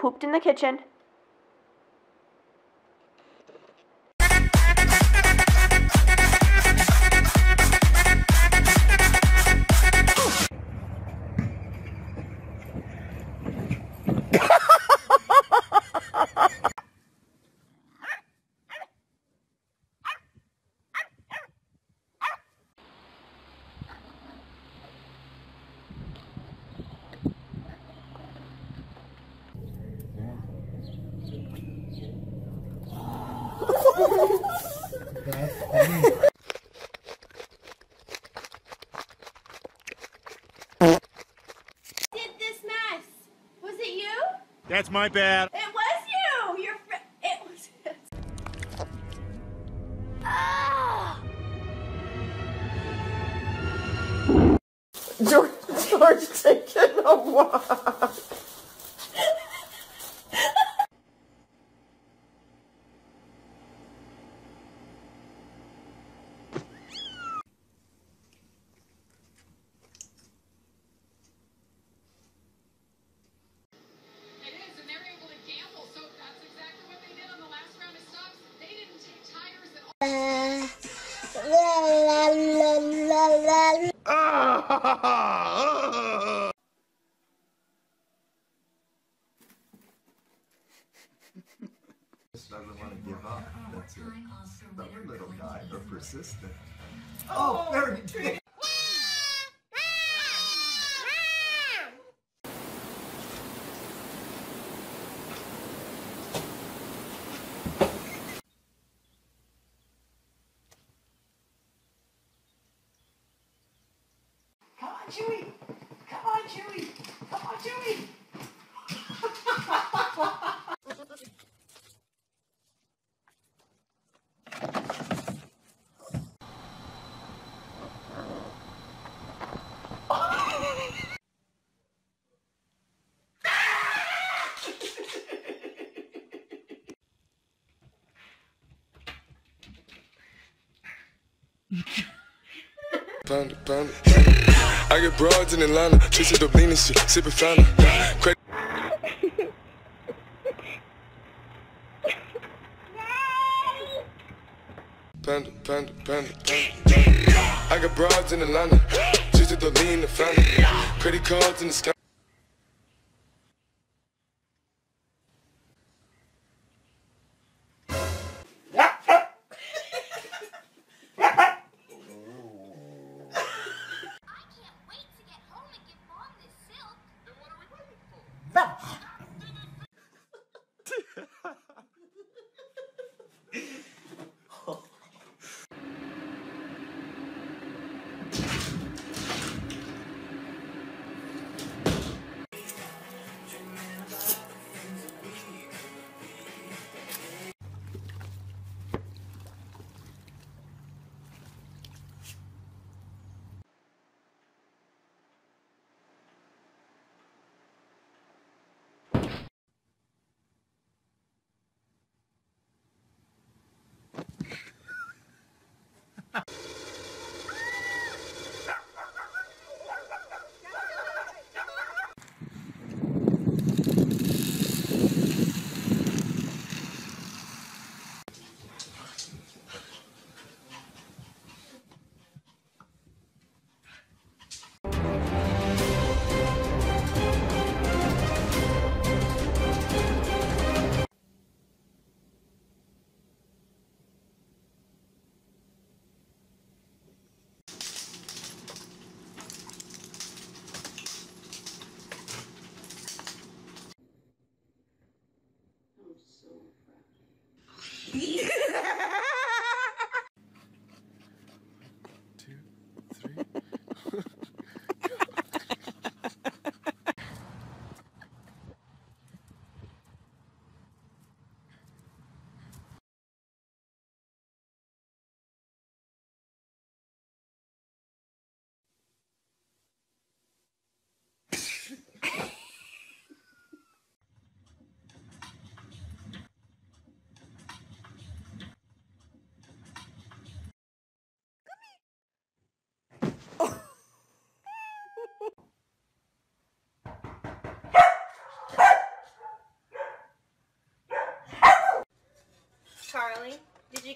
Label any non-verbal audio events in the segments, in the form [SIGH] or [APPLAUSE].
Pooped in the kitchen? That's my bad. It was you. Your fr- it was. Ah! [LAUGHS] George, George taking a walk. Just doesn't want to give up. That's it. Stubborn little guy, but persistent. Oh, there you Pound it, pound it, pound it. I get broads in Atlanta, chasing the lean and shit, sipping pound it, pound it, pound it. I got broads in Atlanta, chasing the lean and fountain. Credit cards in the sky. Ha ha ha.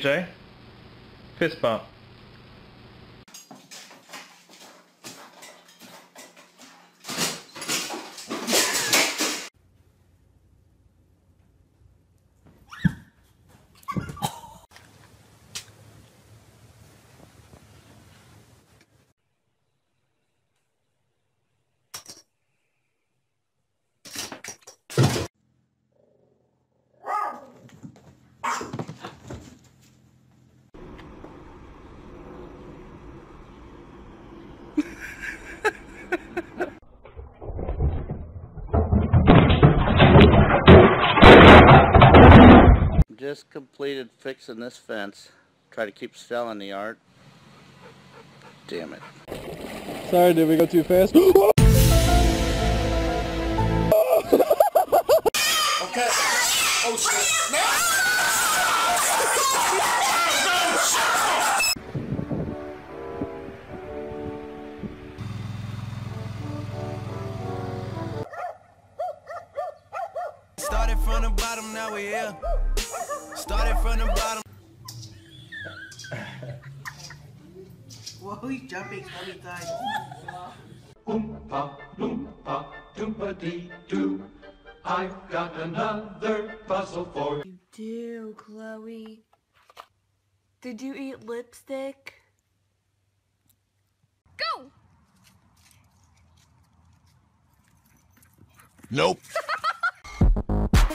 AJ, fist bump. Just completed fixing this fence. Try to keep selling the art. Damn it. Sorry, did we go too fast? [GASPS] Oh, Started from the bottom, now we here. Started from the bottom. [LAUGHS] Whoa, he's jumping so many times. Oompa, loompa, doompa dee doo. I've got another puzzle for you. Do, Chloe. Did you eat lipstick? Go! Nope. [LAUGHS]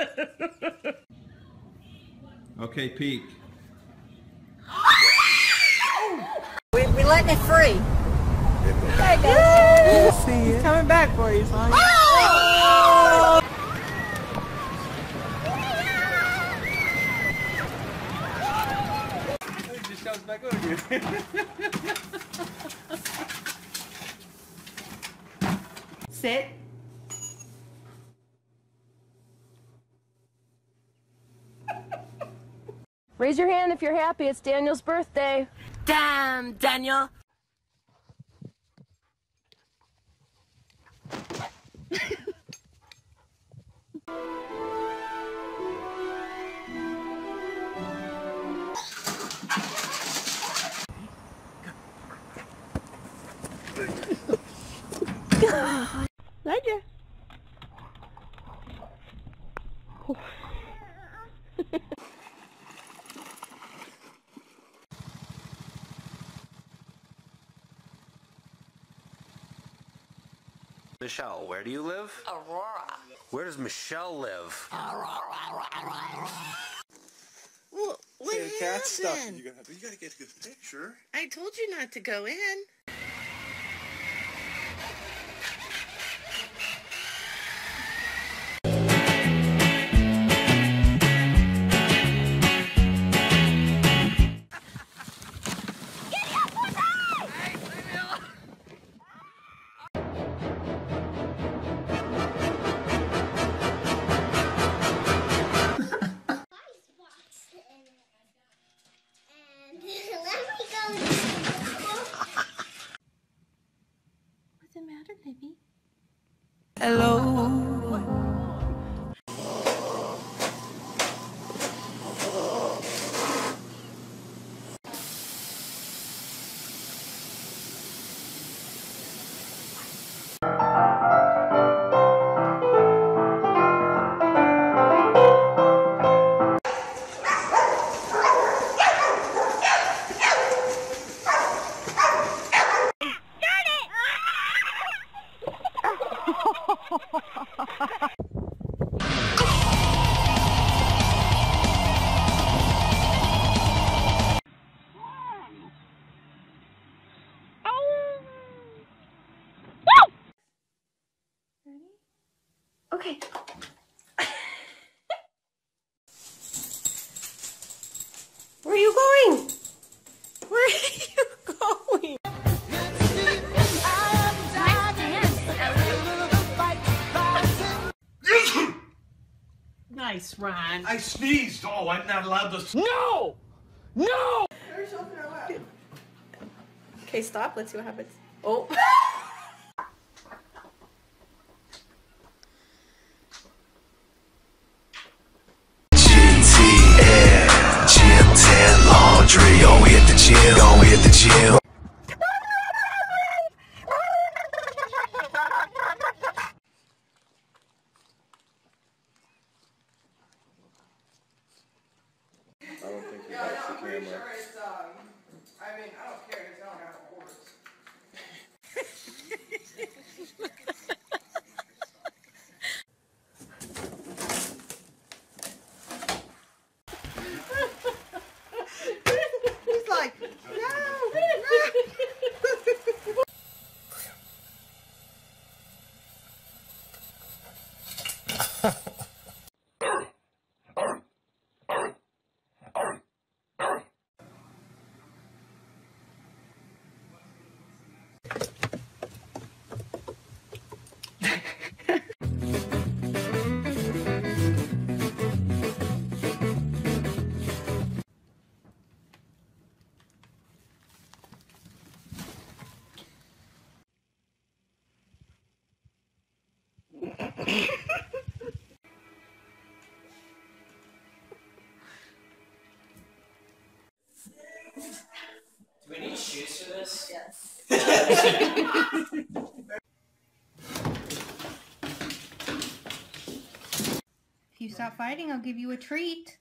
[LAUGHS] Okay, peek. We, we letting it free. He's coming back for you, son. Sit. Raise your hand if you're happy. It's Daniel's birthday. Damn, Daniel. Michelle, where do you live? Aurora. Where does Michelle live? Well, what Hey, cat stuff. You gotta, you gotta get a good picture. I told you not to go in. Hello. Okay. [LAUGHS] Where are you going? Where are you going? Nice, Ron. I sneezed. Oh, I'm not allowed to. No! No! Okay, stop. Let's see what happens. Oh. [LAUGHS] shoes for this? Yes. [LAUGHS] If you stop fighting, I'll give you a treat.